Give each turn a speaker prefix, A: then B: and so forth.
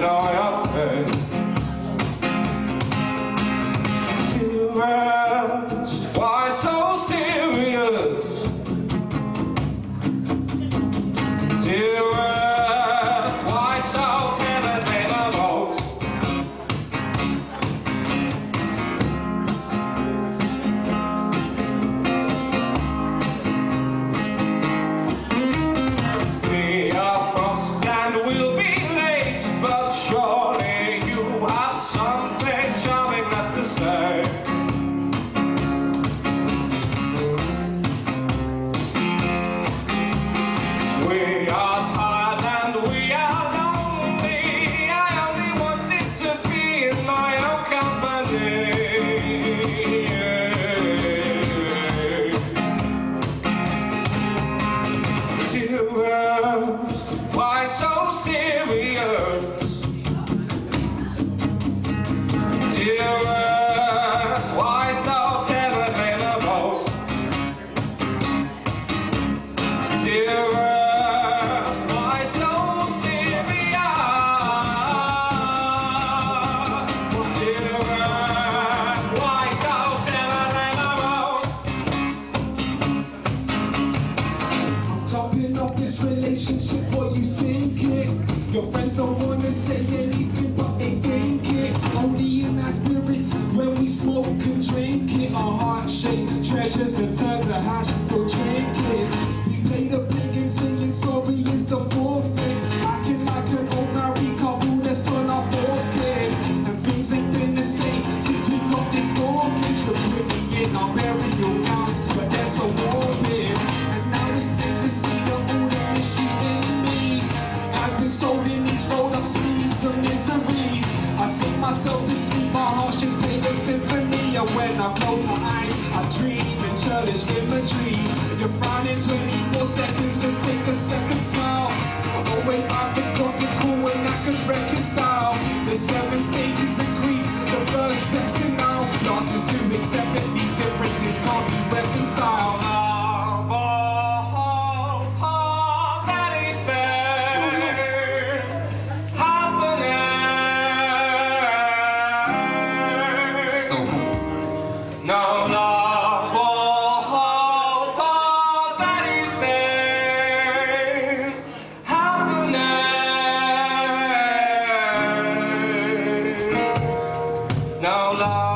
A: You're wasting all. You asked, so serious? You
B: Topping off this relationship, boy, you sink it. Your friends don't wanna say anything, but they think it. Only in our spirits when we smoke and drink it. Our heart shake, treasures and turn to hash for trinkets. We play the big game, singing sorry is the forfeit. sold in these rolled up sleeves of misery. I sing myself to sleep, my heartstrings play the symphony. And when I close my eyes, I dream in churlish imagery. You're frowning 24 seconds, just take a second smile. Oh wait, I forgot the cool when I could wreck your style. The seven stages of grief, the first step's denial. Last is to accept that these differences can't be reconciled.
A: No, no.